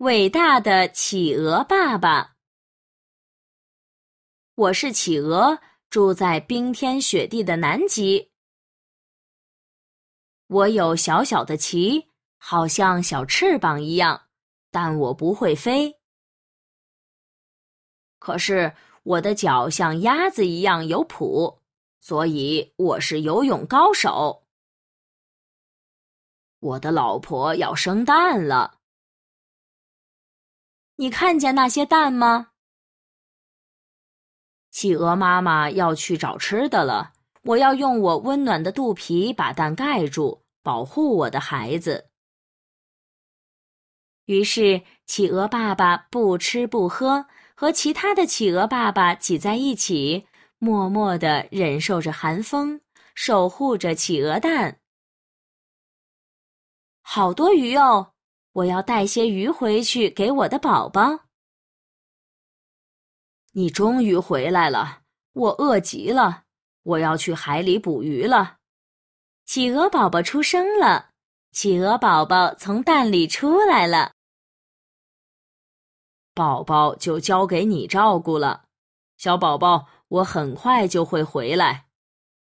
伟大的企鹅爸爸，我是企鹅，住在冰天雪地的南极。我有小小的鳍，好像小翅膀一样，但我不会飞。可是我的脚像鸭子一样有蹼，所以我是游泳高手。我的老婆要生蛋了。你看见那些蛋吗？企鹅妈妈要去找吃的了。我要用我温暖的肚皮把蛋盖住，保护我的孩子。于是，企鹅爸爸不吃不喝，和其他的企鹅爸爸挤在一起，默默的忍受着寒风，守护着企鹅蛋。好多鱼哦！我要带些鱼回去给我的宝宝。你终于回来了，我饿极了，我要去海里捕鱼了。企鹅宝宝出生了，企鹅宝宝从蛋里出来了，宝宝就交给你照顾了。小宝宝，我很快就会回来。